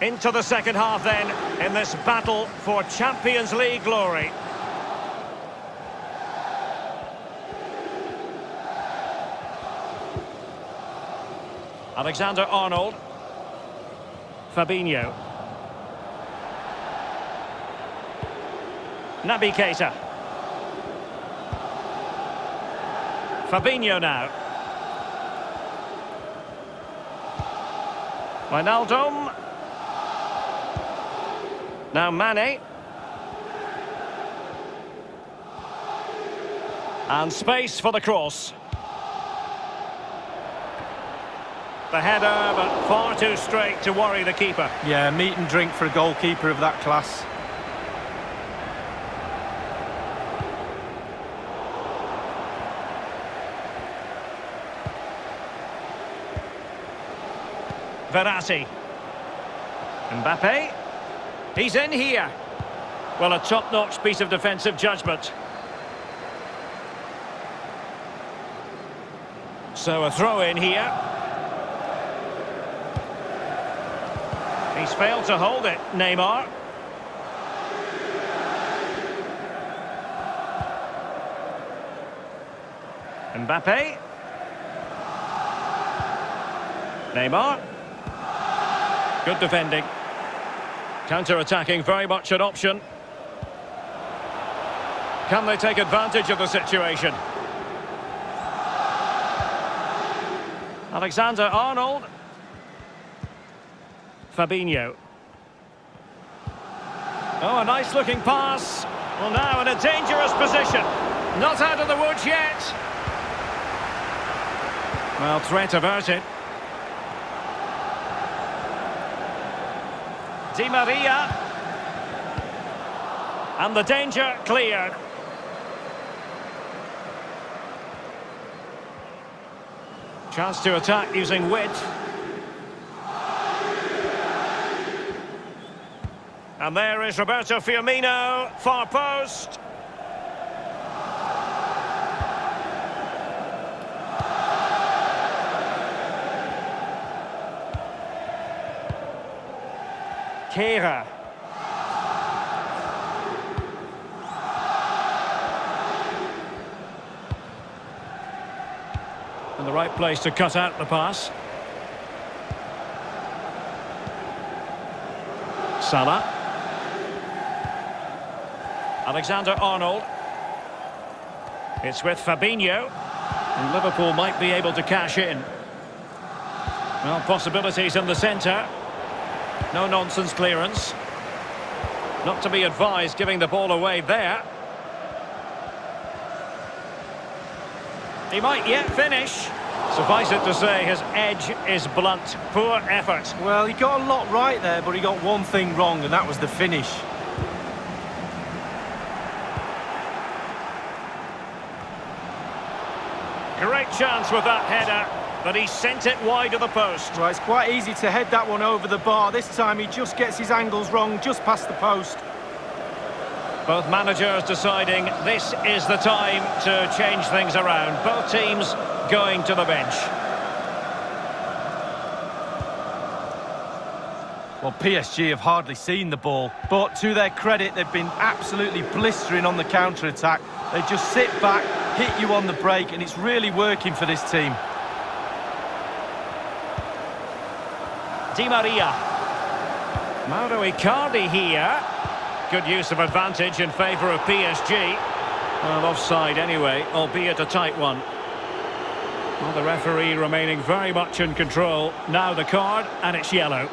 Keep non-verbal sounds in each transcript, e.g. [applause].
Into the second half then, in this battle for Champions League glory. Alexander Arnold. Fabinho. Naby Keita. Fabinho now. Wijnaldum. Now Mane. And space for the cross. The header, but far too straight to worry the keeper. Yeah, meat and drink for a goalkeeper of that class. Verratti. Mbappe. He's in here. Well, a top-notch piece of defensive judgment. So a throw in here. He's failed to hold it, Neymar. Mbappe. Neymar. Good defending. Counter-attacking, very much an option. Can they take advantage of the situation? Alexander Arnold. Fabinho. Oh, a nice looking pass. Well, now in a dangerous position. Not out of the woods yet. Well, threat averted. Di Maria. And the danger cleared. Chance to attack using width. And there is Roberto Firmino, far post. Kehrer. In the right place to cut out the pass. Salah. Alexander Arnold. It's with Fabinho. And Liverpool might be able to cash in. Well, possibilities in the centre. No nonsense clearance. Not to be advised giving the ball away there. He might yet finish. Suffice it to say, his edge is blunt. Poor effort. Well, he got a lot right there, but he got one thing wrong, and that was the finish. Great chance with that header, but he sent it wide of the post. Right, it's quite easy to head that one over the bar. This time he just gets his angles wrong, just past the post. Both managers deciding this is the time to change things around. Both teams going to the bench. Well, PSG have hardly seen the ball, but to their credit, they've been absolutely blistering on the counter-attack. They just sit back, hit you on the break, and it's really working for this team. Di Maria. Mauro Icardi here. Good use of advantage in favour of PSG. Well, offside anyway, albeit a tight one. Well, the referee remaining very much in control. Now the card, and it's yellow.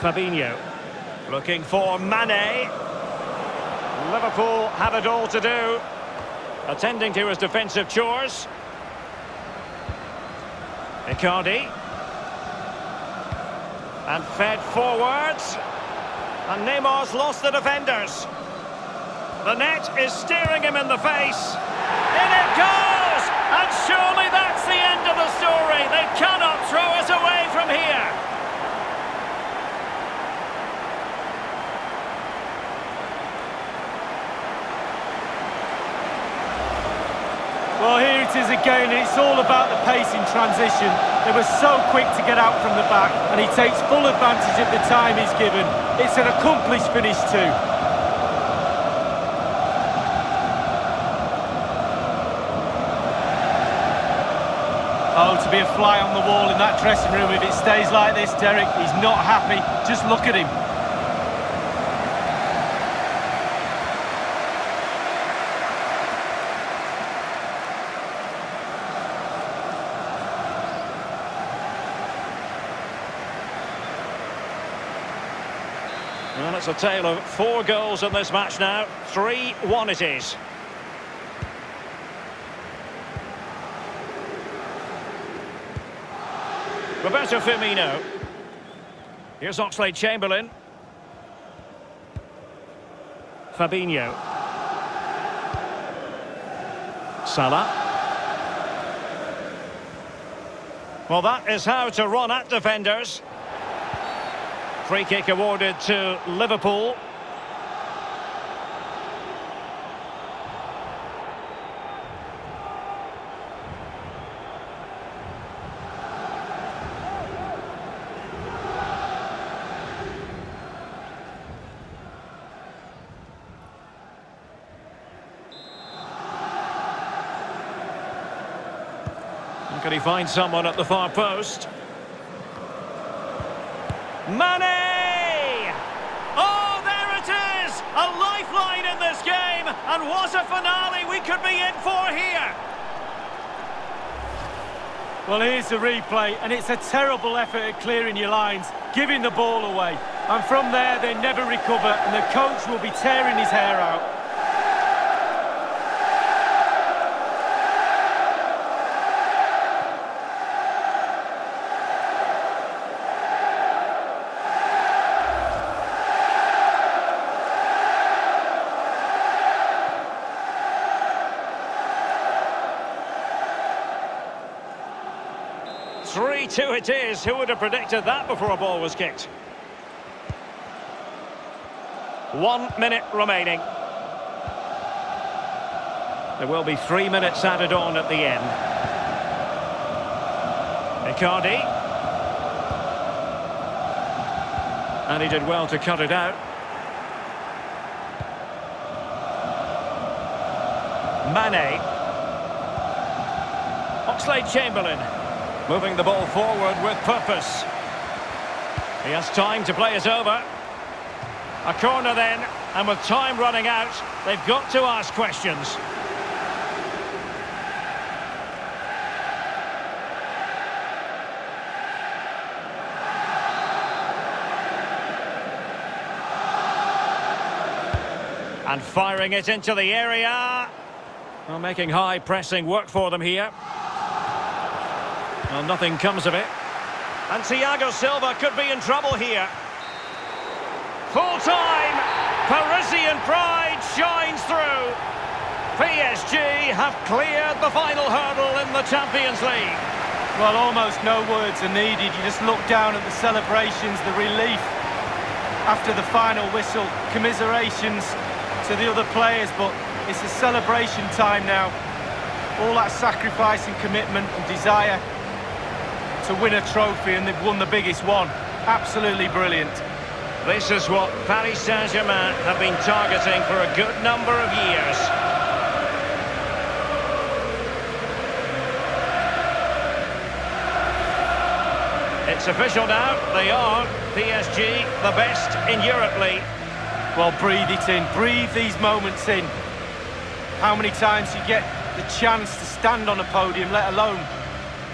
Fabinho. Looking for Mane. Liverpool have it all to do. Attending to his defensive chores. Icardi. And fed forwards. And Neymar's lost the defenders. The net is staring him in the face. In it goes! And surely that's the end of the story. they cannot throw us away from here. Is again, it's all about the pace in transition. They were so quick to get out from the back, and he takes full advantage of the time he's given. It's an accomplished finish too. Oh, to be a fly on the wall in that dressing room if it stays like this, Derek, he's not happy. Just look at him. Well, it's a tale of four goals in this match now. 3-1 it is. Roberto Firmino. Here's Oxlade-Chamberlain. Fabinho. Salah. Well, that is how to run at defenders. Free kick awarded to Liverpool. Can he find someone at the far post? Mane! Oh, there it is! A lifeline in this game, and what a finale we could be in for here! Well, here's the replay, and it's a terrible effort at clearing your lines, giving the ball away. And from there, they never recover, and the coach will be tearing his hair out. Three-two it is. Who would have predicted that before a ball was kicked? One minute remaining. There will be three minutes added on at the end. Icardi. And he did well to cut it out. Mane. Oxlade-Chamberlain. Moving the ball forward with purpose. He has time to play it over. A corner then, and with time running out, they've got to ask questions. And firing it into the area. Well, making high pressing work for them here. Well, nothing comes of it. And Thiago Silva could be in trouble here. Full time. Parisian pride shines through. PSG have cleared the final hurdle in the Champions League. Well, almost no words are needed. You just look down at the celebrations, the relief after the final whistle. Commiserations to the other players, but it's a celebration time now. All that sacrifice and commitment and desire to win a trophy and they've won the biggest one. Absolutely brilliant. This is what Paris Saint-Germain have been targeting for a good number of years. It's official now, they are PSG, the best in Europe League. Well, breathe it in, breathe these moments in. How many times you get the chance to stand on a podium, let alone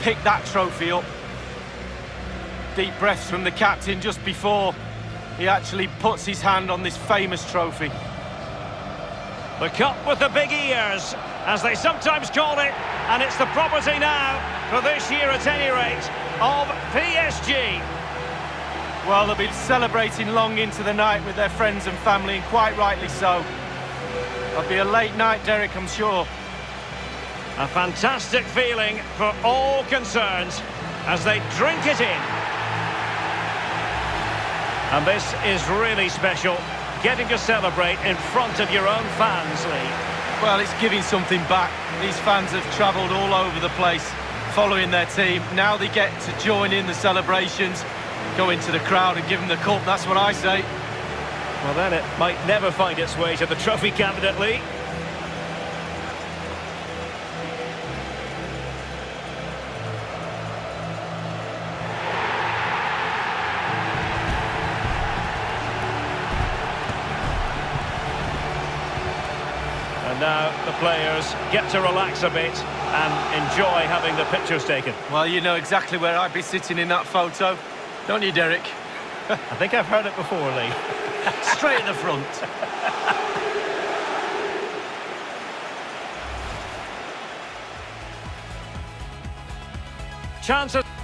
pick that trophy up. Deep breaths from the captain just before he actually puts his hand on this famous trophy. The cup with the big ears, as they sometimes call it, and it's the property now, for this year at any rate, of PSG. Well, they'll be celebrating long into the night with their friends and family, and quite rightly so. It'll be a late night, Derek, I'm sure. A fantastic feeling for all concerned. as they drink it in. And this is really special, getting to celebrate in front of your own fans, Lee. Well, it's giving something back. These fans have travelled all over the place following their team. Now they get to join in the celebrations, go into the crowd and give them the cup. That's what I say. Well, then it might never find its way to the trophy cabinet, Lee. And now the players get to relax a bit and enjoy having the pictures taken. Well, you know exactly where I'd be sitting in that photo, don't you, Derek? I think I've heard it before, Lee. [laughs] Straight at the front. Chances.